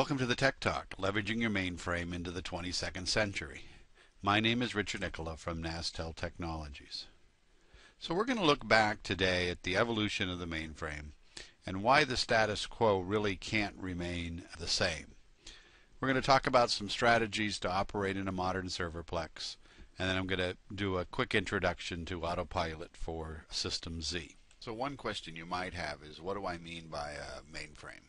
Welcome to the Tech Talk, leveraging your mainframe into the 22nd century. My name is Richard Nikula from Nastel Technologies. So we're going to look back today at the evolution of the mainframe and why the status quo really can't remain the same. We're going to talk about some strategies to operate in a modern serverplex, and then I'm going to do a quick introduction to autopilot for System Z. So one question you might have is what do I mean by a mainframe?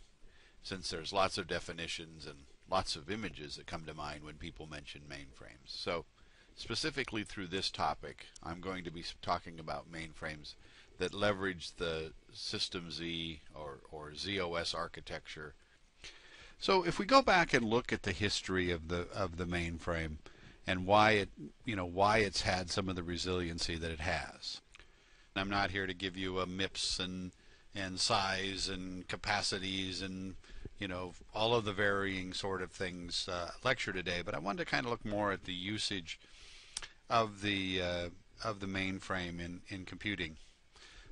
Since there's lots of definitions and lots of images that come to mind when people mention mainframes. So specifically through this topic, I'm going to be talking about mainframes that leverage the System Z or, or ZOS architecture. So if we go back and look at the history of the of the mainframe and why it you know why it's had some of the resiliency that it has. I'm not here to give you a MIPS and and size and capacities and you know all of the varying sort of things uh, lecture today, but I wanted to kind of look more at the usage of the uh, of the mainframe in in computing.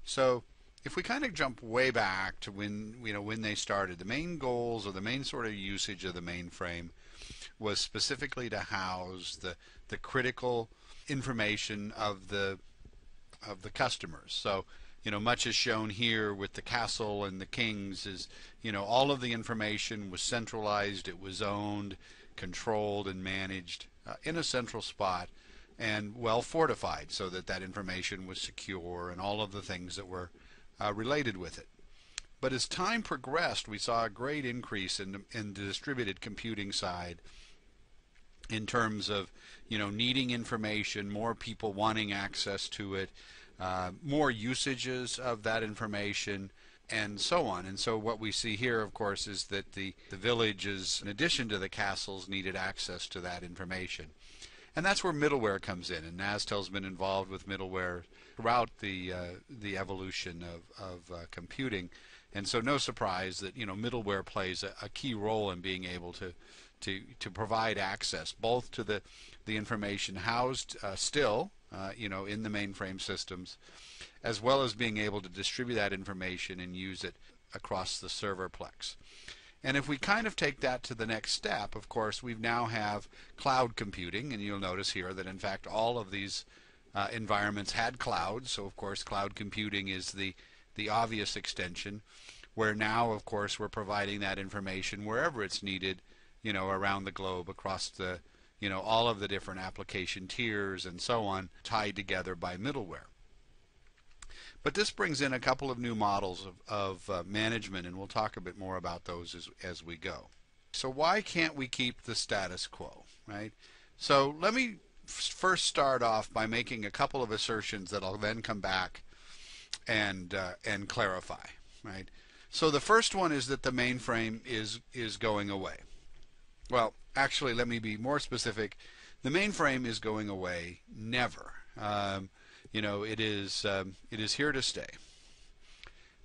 So if we kind of jump way back to when you know when they started, the main goals or the main sort of usage of the mainframe was specifically to house the the critical information of the of the customers. So you know, much as shown here with the castle and the kings is, you know, all of the information was centralized, it was owned, controlled, and managed uh, in a central spot and well fortified so that that information was secure and all of the things that were uh, related with it. But as time progressed, we saw a great increase in, in the distributed computing side in terms of, you know, needing information, more people wanting access to it, uh, more usages of that information, and so on. And so what we see here, of course, is that the, the villages, in addition to the castles, needed access to that information. And that's where middleware comes in, and Nastel's been involved with middleware throughout the uh, the evolution of, of uh, computing, and so no surprise that you know middleware plays a, a key role in being able to to to provide access both to the the information housed uh, still uh, you know, in the mainframe systems, as well as being able to distribute that information and use it across the serverplex. And if we kind of take that to the next step, of course, we now have cloud computing, and you'll notice here that in fact all of these uh, environments had cloud. So of course, cloud computing is the the obvious extension, where now, of course, we're providing that information wherever it's needed, you know, around the globe across the you know, all of the different application tiers and so on tied together by middleware. But this brings in a couple of new models of, of uh, management, and we'll talk a bit more about those as, as we go. So why can't we keep the status quo, right? So let me first start off by making a couple of assertions that I'll then come back and uh, and clarify, right? So the first one is that the mainframe is is going away. Well, actually, let me be more specific. The mainframe is going away. Never. Um, you know, it is um, it is here to stay.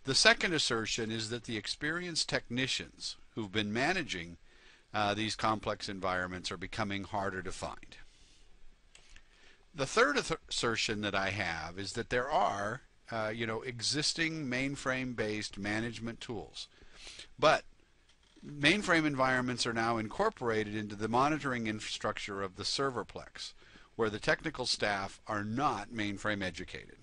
The second assertion is that the experienced technicians who've been managing uh, these complex environments are becoming harder to find. The third assertion that I have is that there are, uh, you know, existing mainframe-based management tools, but mainframe environments are now incorporated into the monitoring infrastructure of the serverplex, where the technical staff are not mainframe educated.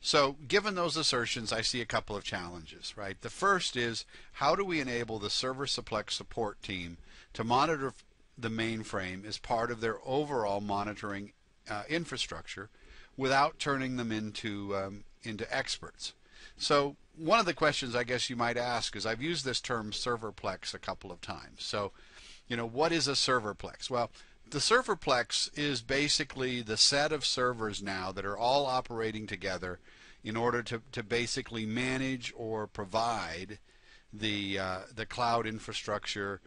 So, given those assertions, I see a couple of challenges, right? The first is how do we enable the server supplex support team to monitor the mainframe as part of their overall monitoring uh, infrastructure without turning them into um, into experts? So one of the questions I guess you might ask is I've used this term serverplex a couple of times. So, you know, what is a serverplex? Well, the serverplex is basically the set of servers now that are all operating together in order to, to basically manage or provide the uh, the cloud infrastructure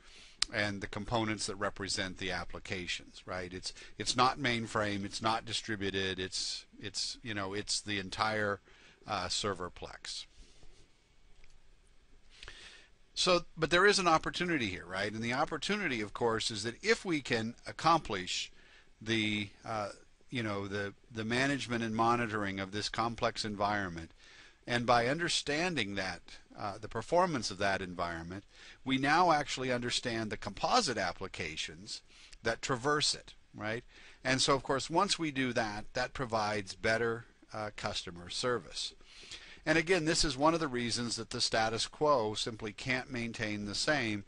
and the components that represent the applications right it's it's not mainframe it's not distributed it's it's you know it's the entire uh, serverplex so, but there is an opportunity here, right? And the opportunity, of course, is that if we can accomplish the, uh, you know, the the management and monitoring of this complex environment And by understanding that, uh, the performance of that environment, we now actually understand the composite applications that traverse it, right? And so, of course, once we do that, that provides better uh, customer service. And again, this is one of the reasons that the status quo simply can't maintain the same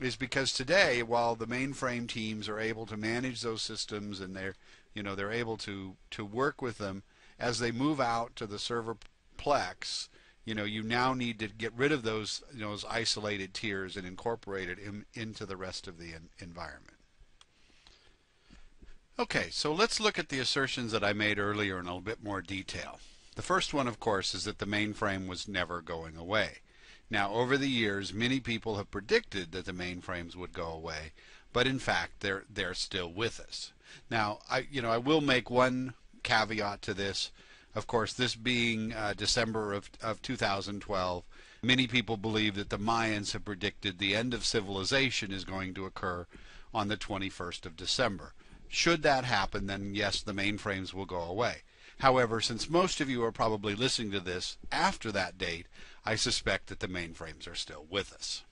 is because today, while the mainframe teams are able to manage those systems and they're, you know, they're able to to work with them as they move out to the server plex, you know, you now need to get rid of those, you know, those isolated tiers and incorporate it in, into the rest of the environment. Okay, so let's look at the assertions that I made earlier in a little bit more detail. The first one, of course, is that the mainframe was never going away. Now, over the years, many people have predicted that the mainframes would go away, but in fact, they're they're still with us. Now, I you know I will make one caveat to this. Of course, this being uh, December of, of 2012, many people believe that the Mayans have predicted the end of civilization is going to occur on the 21st of December. Should that happen, then yes, the mainframes will go away. However, since most of you are probably listening to this after that date, I suspect that the mainframes are still with us.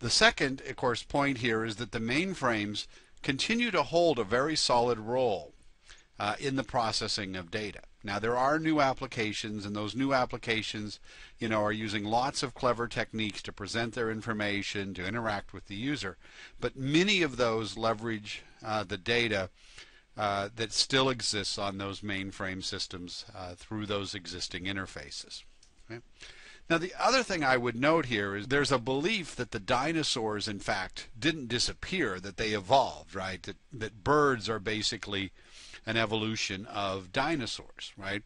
The second, of course, point here is that the mainframes continue to hold a very solid role uh, in the processing of data. Now there are new applications, and those new applications, you know, are using lots of clever techniques to present their information, to interact with the user. But many of those leverage uh, the data uh, that still exists on those mainframe systems uh, through those existing interfaces. Okay? Now, the other thing I would note here is there's a belief that the dinosaurs, in fact, didn't disappear, that they evolved, right? That, that birds are basically an evolution of dinosaurs, right?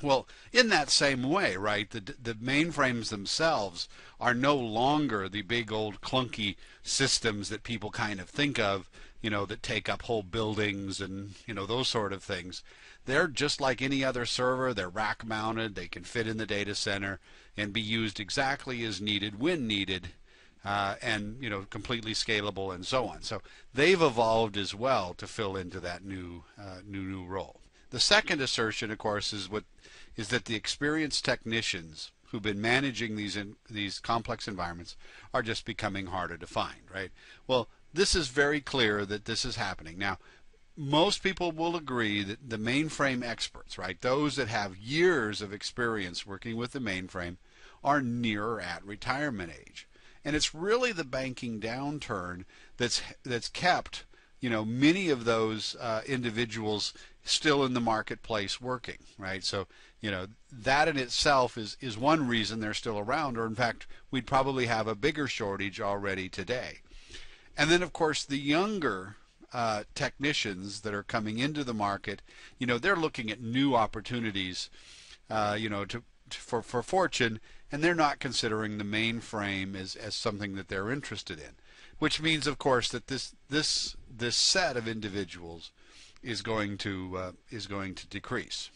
Well, in that same way, right, the, the mainframes themselves are no longer the big old clunky systems that people kind of think of, you know, that take up whole buildings and, you know, those sort of things. They're just like any other server. They're rack mounted. They can fit in the data center and be used exactly as needed when needed. Uh, and you know completely scalable and so on. So they've evolved as well to fill into that new uh, new new role. The second assertion, of course, is what is that the experienced technicians who've been managing these in, these complex environments are just becoming harder to find, right? Well, this is very clear that this is happening. Now, most people will agree that the mainframe experts, right, those that have years of experience working with the mainframe, are nearer at retirement age. And it's really the banking downturn that's that's kept, you know, many of those uh, individuals still in the marketplace working, right? So, you know, that in itself is is one reason they're still around, or in fact, we'd probably have a bigger shortage already today. And then, of course, the younger uh, technicians that are coming into the market, you know, they're looking at new opportunities, uh, you know, to, to, for for fortune, and they're not considering the mainframe as as something that they're interested in, which means, of course, that this this this set of individuals is going to uh, is going to decrease.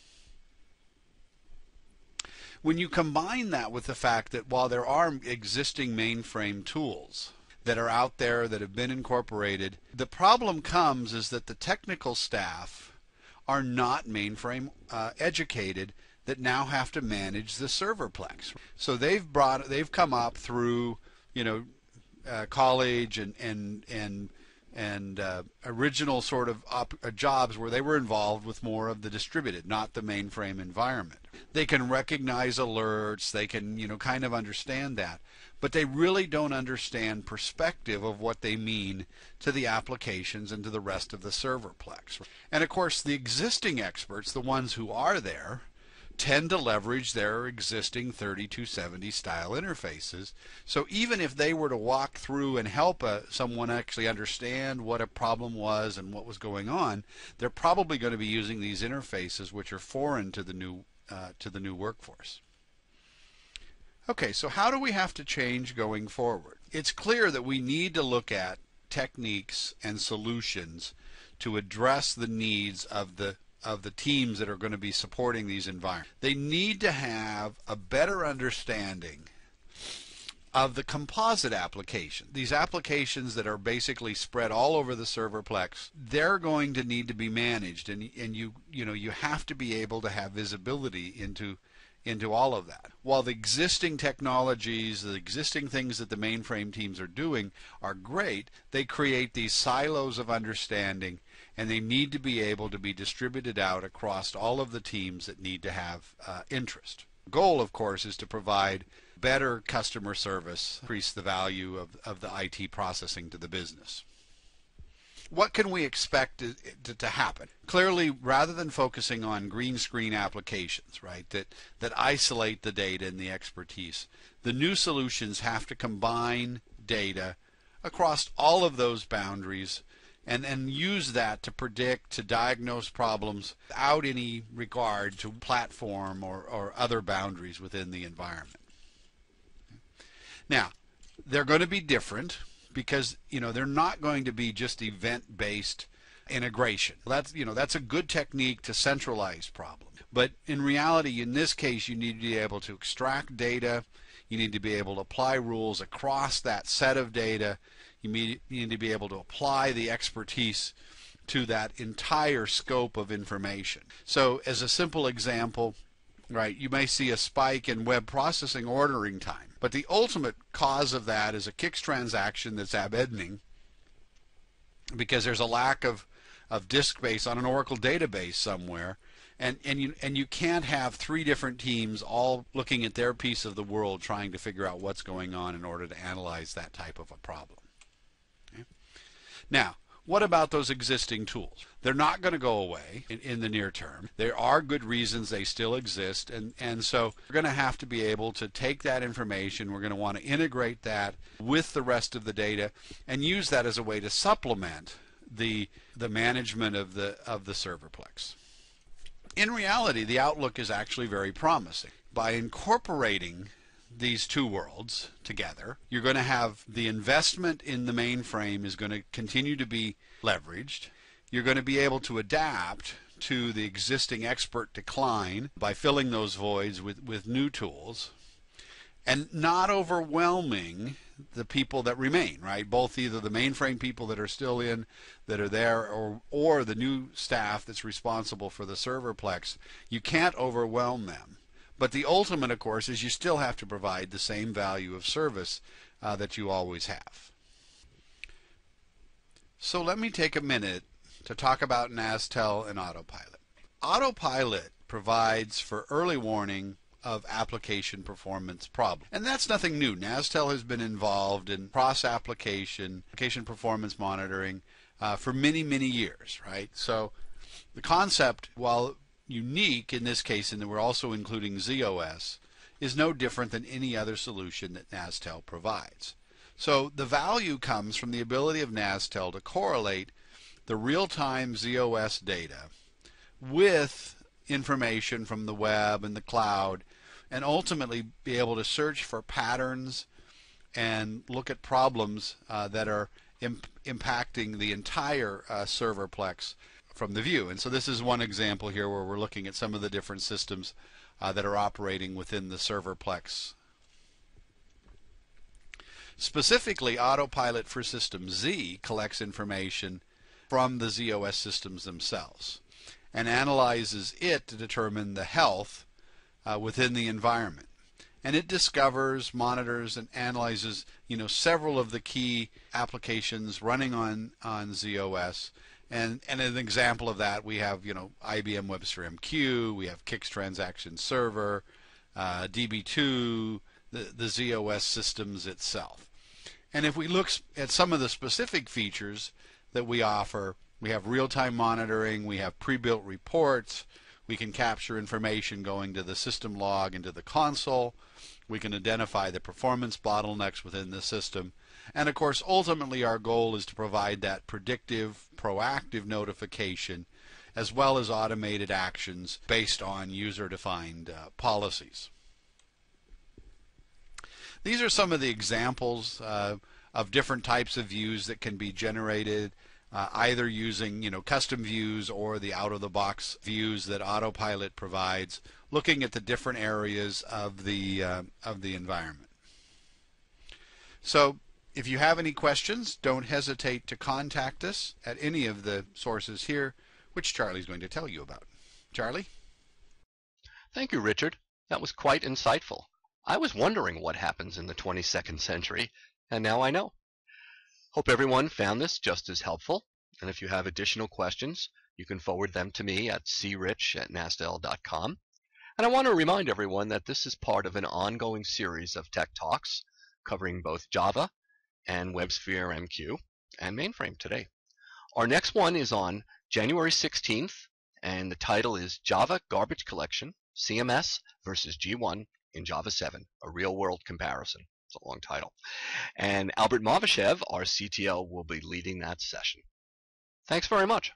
When you combine that with the fact that while there are existing mainframe tools, that are out there that have been incorporated. The problem comes is that the technical staff are not mainframe uh, educated that now have to manage the serverplex. So they've brought they've come up through you know uh, college and and and and uh, original sort of op- uh, jobs where they were involved with more of the distributed, not the mainframe environment. They can recognize alerts. They can you know kind of understand that but they really don't understand perspective of what they mean to the applications and to the rest of the serverplex. And of course, the existing experts, the ones who are there, tend to leverage their existing 3270 style interfaces. So even if they were to walk through and help uh, someone actually understand what a problem was and what was going on, they're probably going to be using these interfaces which are foreign to the new uh, to the new workforce. Okay, so how do we have to change going forward? It's clear that we need to look at techniques and solutions to address the needs of the of the teams that are going to be supporting these environments. They need to have a better understanding of the composite application. These applications that are basically spread all over the serverplex, they're going to need to be managed and and you you know you have to be able to have visibility into into all of that. While the existing technologies, the existing things that the mainframe teams are doing are great, they create these silos of understanding and they need to be able to be distributed out across all of the teams that need to have uh, interest. Goal, of course, is to provide better customer service, increase the value of, of the IT processing to the business what can we expect to, to, to, happen? Clearly, rather than focusing on green screen applications, right, that, that isolate the data and the expertise, the new solutions have to combine data across all of those boundaries and, and use that to predict, to diagnose problems without any regard to platform or, or other boundaries within the environment. Now, they're going to be different because you know they're not going to be just event based integration. That's you know that's a good technique to centralize problems. But in reality, in this case, you need to be able to extract data. You need to be able to apply rules across that set of data. You need to be able to apply the expertise to that entire scope of information. So, as a simple example, right, you may see a spike in web processing ordering time. But the ultimate cause of that is a CICS transaction that's abending because there's a lack of, of disk space on an Oracle database somewhere. And, and you and you can't have three different teams all looking at their piece of the world trying to figure out what's going on in order to analyze that type of a problem. Now, what about those existing tools? They're not going to go away in, in, the near term. There are good reasons they still exist, and, and so we're going to have to be able to take that information. We're going to want to integrate that with the rest of the data and use that as a way to supplement the the management of the of the serverplex. In reality, the outlook is actually very promising. By incorporating these two worlds together. You're going to have the investment in the mainframe is going to continue to be leveraged. You're going to be able to adapt to the existing expert decline by filling those voids with, with new tools and not overwhelming the people that remain, right? Both either the mainframe people that are still in, that are there, or or the new staff that's responsible for the serverplex. You can't overwhelm them. But the ultimate, of course, is you still have to provide the same value of service uh, that you always have. So let me take a minute to talk about NASTEL and Autopilot. Autopilot provides for early warning of application performance problems. And that's nothing new. NASTEL has been involved in cross-application application performance monitoring uh, for many, many years, right? So the concept, while unique in this case, and we're also including ZOS, is no different than any other solution that NASTEL provides. So the value comes from the ability of NASTEL to correlate the real-time ZOS data with information from the web and the cloud and ultimately be able to search for patterns and look at problems uh, that are imp impacting the entire uh, serverplex from the view. And so this is one example here where we're looking at some of the different systems uh, that are operating within the serverplex. Specifically, Autopilot for System Z collects information from the ZOS systems themselves and analyzes it to determine the health uh, within the environment. And it discovers, monitors, and analyzes, you know, several of the key applications running on on ZOS and, and an example of that, we have you know IBM WebSphere MQ, we have CICS Transaction Server, uh, DB2, the, the ZOS systems itself. And if we look at some of the specific features that we offer, we have real-time monitoring, we have pre-built reports, we can capture information going to the system log into the console, we can identify the performance bottlenecks within the system, and of course, ultimately, our goal is to provide that predictive, proactive notification as well as automated actions based on user defined uh, policies. These are some of the examples uh, of different types of views that can be generated uh, either using you know custom views or the out of the box views that autopilot provides looking at the different areas of the uh, of the environment so if you have any questions, don't hesitate to contact us at any of the sources here, which Charlie's going to tell you about. Charlie? Thank you, Richard. That was quite insightful. I was wondering what happens in the 22nd century, and now I know. Hope everyone found this just as helpful, and if you have additional questions, you can forward them to me at crich at nastel.com. And I want to remind everyone that this is part of an ongoing series of Tech Talks covering both Java and WebSphere MQ and mainframe today. Our next one is on January 16th, and the title is Java Garbage Collection, CMS versus G1 in Java 7, a real world comparison. It's a long title. And Albert Mavashev, our CTO, will be leading that session. Thanks very much.